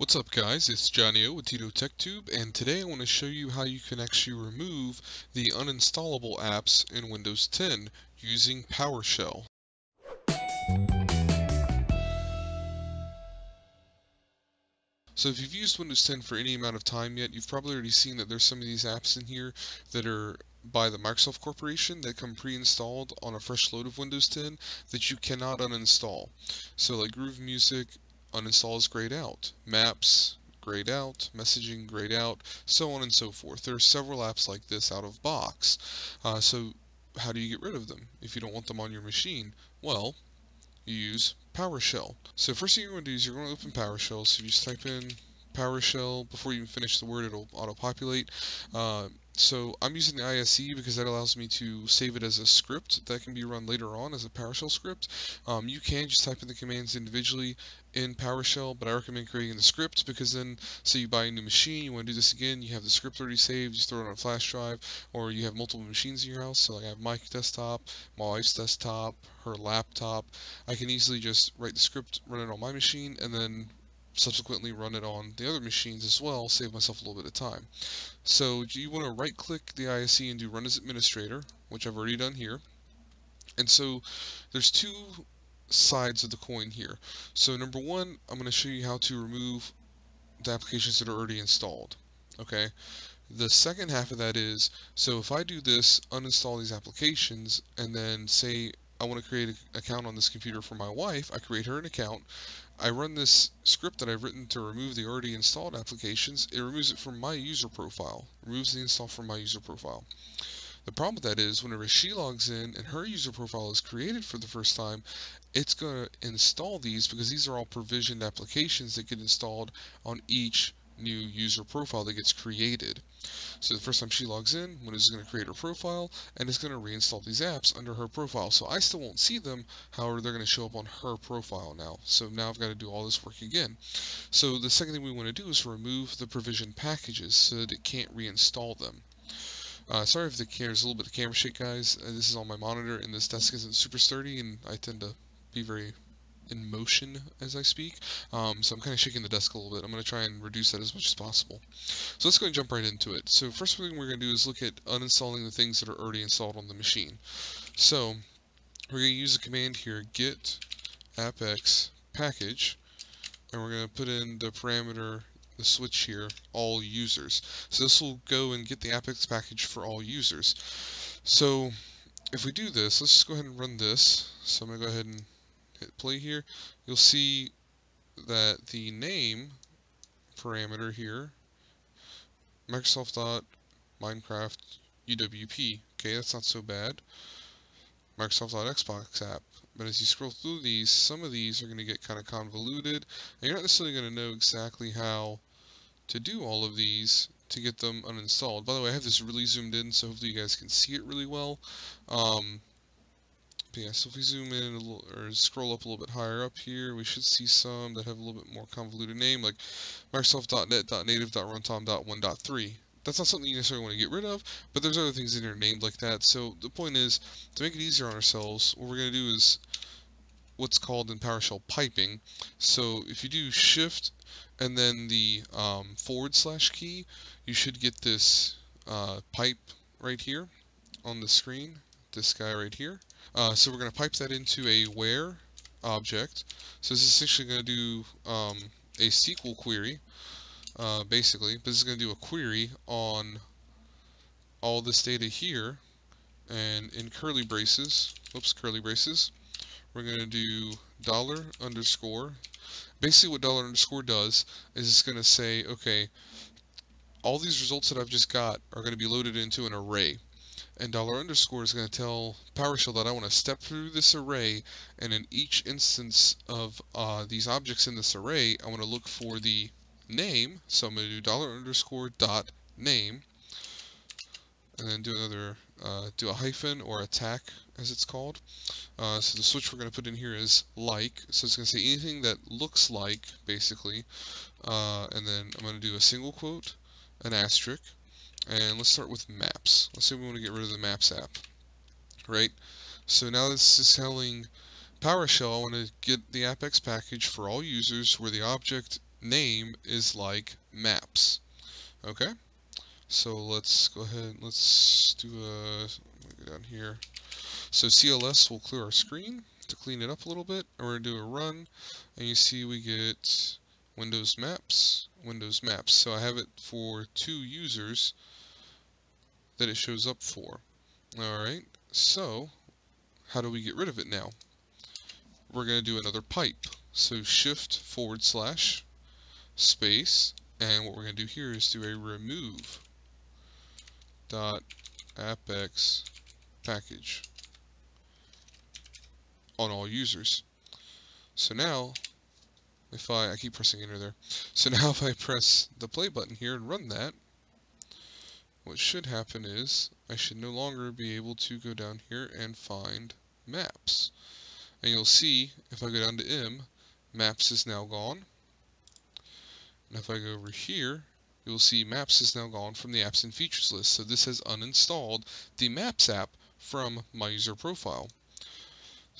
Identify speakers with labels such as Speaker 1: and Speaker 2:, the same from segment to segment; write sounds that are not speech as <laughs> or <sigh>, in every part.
Speaker 1: What's up guys, it's Johnny O with Tito TechTube and today I want to show you how you can actually remove the uninstallable apps in Windows 10 using PowerShell. So if you've used Windows 10 for any amount of time yet, you've probably already seen that there's some of these apps in here that are by the Microsoft Corporation that come pre-installed on a fresh load of Windows 10 that you cannot uninstall. So like Groove Music, uninstall is grayed out. Maps, grayed out. Messaging, grayed out. So on and so forth. There are several apps like this out of box. Uh, so how do you get rid of them if you don't want them on your machine? Well, you use PowerShell. So first thing you're going to do is you're going to open PowerShell. So you just type in PowerShell. Before you even finish the word, it'll auto-populate. Uh, so I'm using the ISE because that allows me to save it as a script that can be run later on as a PowerShell script. Um, you can just type in the commands individually in PowerShell, but I recommend creating the script because then, say you buy a new machine, you want to do this again, you have the script already saved, just throw it on a flash drive, or you have multiple machines in your house. So like I have my desktop, my wife's desktop, her laptop. I can easily just write the script, run it on my machine, and then subsequently run it on the other machines as well, save myself a little bit of time. So you want to right click the ISE and do run as administrator, which I've already done here. And so there's two sides of the coin here. So number one, I'm going to show you how to remove the applications that are already installed. Okay. The second half of that is, so if I do this, uninstall these applications, and then say I want to create an account on this computer for my wife, I create her an account, I run this script that I've written to remove the already installed applications. It removes it from my user profile, removes the install from my user profile. The problem with that is whenever she logs in and her user profile is created for the first time, it's going to install these because these are all provisioned applications that get installed on each new user profile that gets created. So the first time she logs in, Windows is going to create her profile and it's going to reinstall these apps under her profile. So I still won't see them, however they're going to show up on her profile now. So now I've got to do all this work again. So the second thing we want to do is remove the provision packages so that it can't reinstall them. Uh, sorry if the camera's a little bit of camera shake, guys. Uh, this is on my monitor, and this desk isn't super sturdy, and I tend to be very in motion as I speak. Um, so I'm kind of shaking the desk a little bit. I'm going to try and reduce that as much as possible. So let's go and jump right into it. So first thing we're going to do is look at uninstalling the things that are already installed on the machine. So we're going to use a command here, git appx package, and we're going to put in the parameter the switch here, all users. So this will go and get the Appx package for all users. So if we do this, let's just go ahead and run this. So I'm going to go ahead and hit play here, you'll see that the name parameter here, Microsoft.Minecraft UWP. Okay, that's not so bad. Microsoft.Xbox app. But as you scroll through these, some of these are going to get kind of convoluted, and you're not necessarily going to know exactly how to do all of these to get them uninstalled. By the way, I have this really zoomed in, so hopefully you guys can see it really well. Um, but yeah, so if we zoom in little, or scroll up a little bit higher up here, we should see some that have a little bit more convoluted name, like Microsoft.NET.Native.Runtime.1.3. That's not something you necessarily want to get rid of, but there's other things in here named like that. So the point is, to make it easier on ourselves, what we're going to do is what's called in PowerShell piping. So if you do Shift and then the um, forward slash key, you should get this uh, pipe right here on the screen, this guy right here. Uh, so we're going to pipe that into a where object. So this is essentially going to do um, a SQL query, uh, basically, but this is going to do a query on all this data here, and in curly braces, oops, curly braces, we're going to do dollar underscore. Basically what dollar underscore does is it's going to say, okay, all these results that I've just got are going to be loaded into an array and dollar underscore is going to tell PowerShell that I want to step through this array, and in each instance of uh, these objects in this array, I want to look for the name. So I'm going to do dollar underscore dot name, and then do another, uh, do a hyphen or attack as it's called. Uh, so the switch we're going to put in here is like, so it's going to say anything that looks like, basically, uh, and then I'm going to do a single quote, an asterisk, and let's start with maps. Let's say we want to get rid of the maps app, right? So now this is telling PowerShell I want to get the AppX package for all users where the object name is like maps. Okay? So let's go ahead, let's do a, go down here. So CLS will clear our screen to clean it up a little bit, and we're going to do a run, and you see we get Windows Maps, Windows Maps. So I have it for two users that it shows up for. Alright, so how do we get rid of it now? We're going to do another pipe. So shift forward slash space, and what we're going to do here is do a remove dot appx package on all users. So now, if I, I keep pressing enter there, so <laughs> now if I press the play button here and run that, what should happen is I should no longer be able to go down here and find maps. And you'll see, if I go down to M, maps is now gone. And if I go over here, you'll see Maps is now gone from the apps and features list. So this has uninstalled the Maps app from my user profile.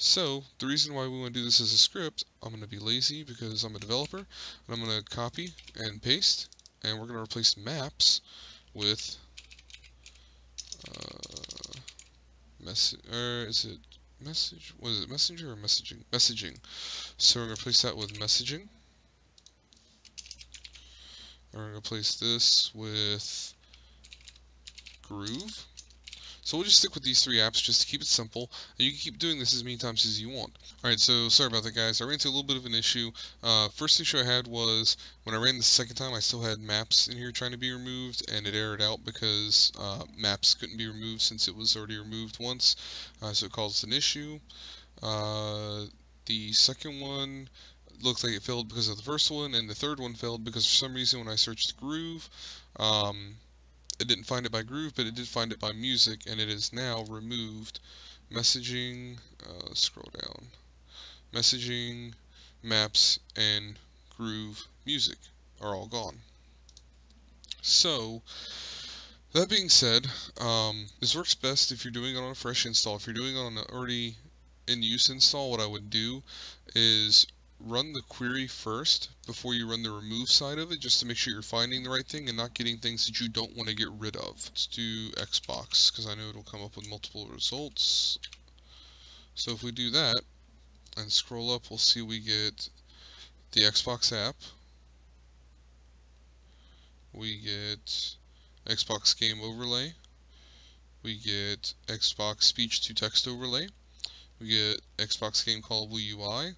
Speaker 1: So the reason why we want to do this as a script, I'm going to be lazy because I'm a developer, and I'm going to copy and paste, and we're going to replace maps with uh, message, or is it message? Was it messenger or messaging? Messaging. So we're going to replace that with messaging. And we're going to replace this with Groove. So we'll just stick with these three apps just to keep it simple, and you can keep doing this as many times as you want. Alright, so sorry about that guys, I ran into a little bit of an issue. Uh, first issue I had was, when I ran the second time, I still had maps in here trying to be removed, and it errored out because uh, maps couldn't be removed since it was already removed once, uh, so it caused an issue. Uh, the second one looked like it failed because of the first one, and the third one failed because for some reason when I searched Groove, um, it didn't find it by Groove, but it did find it by music, and it is now removed. Messaging, uh, scroll down. Messaging, maps, and Groove music are all gone. So, that being said, um, this works best if you're doing it on a fresh install. If you're doing it on an already in use install, what I would do is run the query first before you run the remove side of it just to make sure you're finding the right thing and not getting things that you don't want to get rid of. Let's do Xbox because I know it'll come up with multiple results. So if we do that and scroll up, we'll see we get the Xbox app. We get Xbox game overlay. We get Xbox speech to text overlay. We get Xbox game callable UI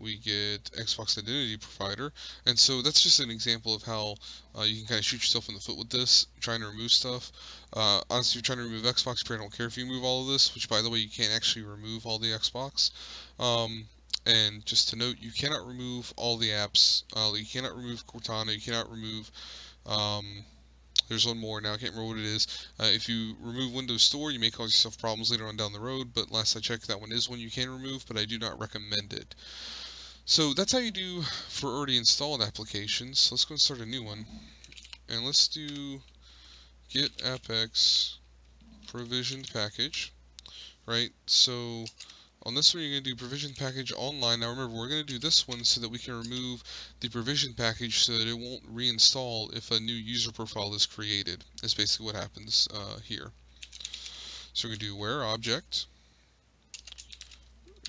Speaker 1: we get Xbox Identity Provider. And so that's just an example of how uh, you can kind of shoot yourself in the foot with this, trying to remove stuff. Uh, honestly, you're trying to remove Xbox, but I don't care if you remove all of this, which by the way, you can't actually remove all the Xbox. Um, and just to note, you cannot remove all the apps. Uh, you cannot remove Cortana. You cannot remove. Um, there's one more now. I can't remember what it is. Uh, if you remove Windows Store, you may cause yourself problems later on down the road. But last I checked, that one is one you can remove, but I do not recommend it. So that's how you do for already installed applications. Let's go and start a new one. And let's do get appx provisioned package, right? So on this one, you're going to do provision package online. Now remember, we're going to do this one so that we can remove the provision package so that it won't reinstall if a new user profile is created. That's basically what happens uh, here. So we're going to do where object,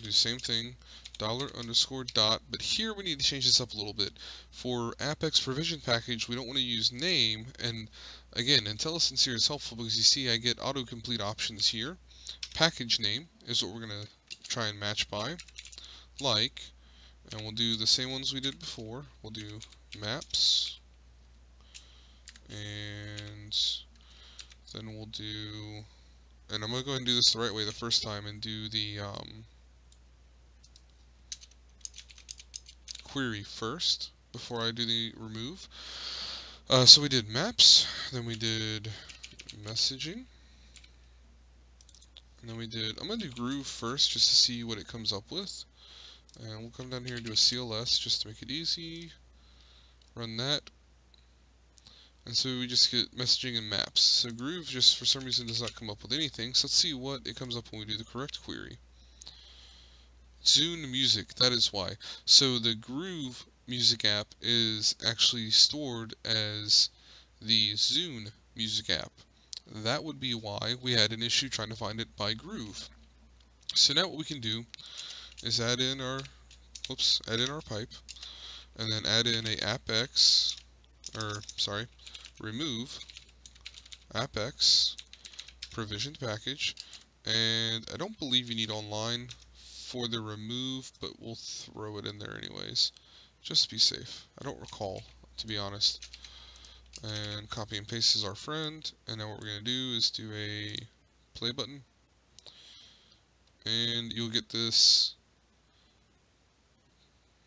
Speaker 1: do same thing, dollar underscore dot, but here we need to change this up a little bit. For Appx provision package, we don't want to use name, and again, IntelliSense here is helpful because you see I get autocomplete options here. Package name is what we're going to try and match by, like, and we'll do the same ones we did before. We'll do maps, and then we'll do, and I'm going to go ahead and do this the right way the first time and do the, um, query first before I do the remove. Uh, so we did maps, then we did messaging, and then we did, I'm going to do groove first just to see what it comes up with. And we'll come down here and do a CLS just to make it easy. Run that. And so we just get messaging and maps. So Groove just for some reason does not come up with anything. So let's see what it comes up when we do the correct query. Zune Music, that is why. So the Groove music app is actually stored as the Zune music app. That would be why we had an issue trying to find it by groove. So now what we can do is add in our, whoops, add in our pipe, and then add in a appx, or sorry, remove appx provisioned package, and I don't believe you need online for the remove, but we'll throw it in there anyways, just to be safe. I don't recall, to be honest. And copy and paste is our friend, and now what we're going to do is do a play button, and you'll get this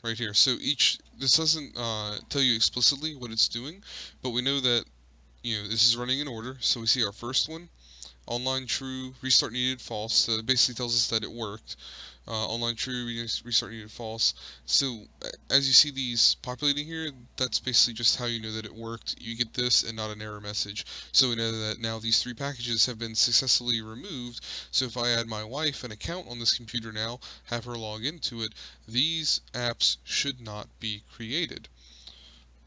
Speaker 1: right here. So each, this doesn't uh, tell you explicitly what it's doing, but we know that, you know, this is running in order. So we see our first one, online true, restart needed, false. So it basically tells us that it worked. Uh, online true, restart needed, false. So as you see these populating here, that's basically just how you know that it worked. You get this and not an error message. So we know that now these three packages have been successfully removed. So if I add my wife an account on this computer now, have her log into it, these apps should not be created.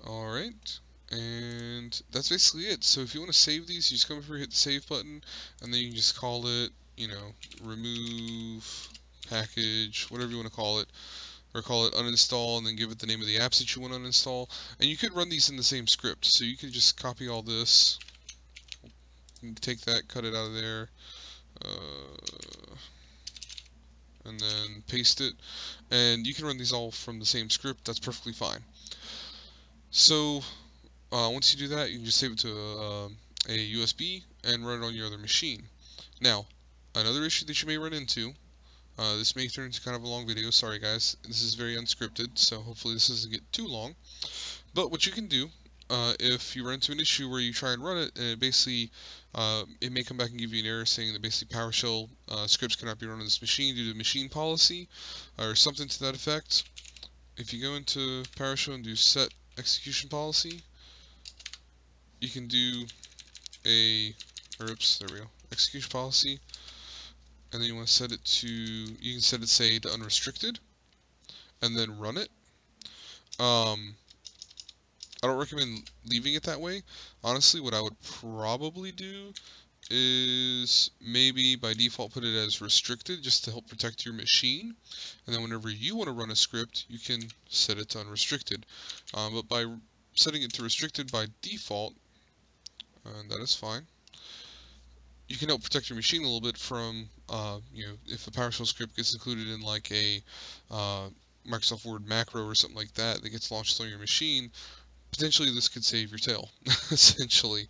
Speaker 1: Alright and that's basically it. So if you want to save these, you just come over here, hit the save button, and then you can just call it, you know, remove package, whatever you want to call it, or call it uninstall, and then give it the name of the apps that you want to uninstall. And you could run these in the same script, so you could just copy all this, take that, cut it out of there, uh, and then paste it, and you can run these all from the same script. That's perfectly fine. So uh, once you do that, you can just save it to a, a USB and run it on your other machine. Now, another issue that you may run into, uh, this may turn into kind of a long video, sorry guys, this is very unscripted, so hopefully this doesn't get too long. But what you can do, uh, if you run into an issue where you try and run it, and it basically, uh, it may come back and give you an error saying that basically PowerShell uh, scripts cannot be run on this machine due to machine policy, or something to that effect. If you go into PowerShell and do set execution policy, you can do a, or oops, there we go, execution policy, and then you want to set it to, you can set it, say, to unrestricted, and then run it. Um, I don't recommend leaving it that way. Honestly, what I would probably do is maybe by default put it as restricted just to help protect your machine. And then whenever you want to run a script, you can set it to unrestricted. Um, but by setting it to restricted by default, and that is fine. You can help protect your machine a little bit from, uh, you know, if a PowerShell script gets included in like a uh, Microsoft Word macro or something like that that gets launched on your machine, potentially this could save your tail, <laughs> essentially.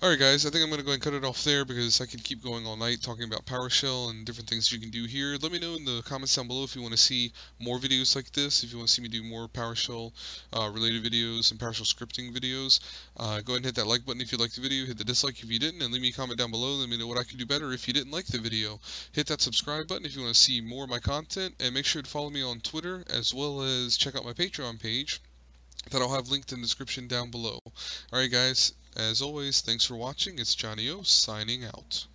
Speaker 1: Alright guys, I think I'm going to go and cut it off there because I could keep going all night talking about PowerShell and different things you can do here. Let me know in the comments down below if you want to see more videos like this, if you want to see me do more PowerShell uh, related videos and PowerShell scripting videos. Uh, go ahead and hit that like button if you liked the video, hit the dislike if you didn't, and leave me a comment down below. Let me know what I could do better if you didn't like the video. Hit that subscribe button if you want to see more of my content, and make sure to follow me on Twitter as well as check out my Patreon page that I'll have linked in the description down below. Alright guys, as always, thanks for watching. It's Johnny O signing out.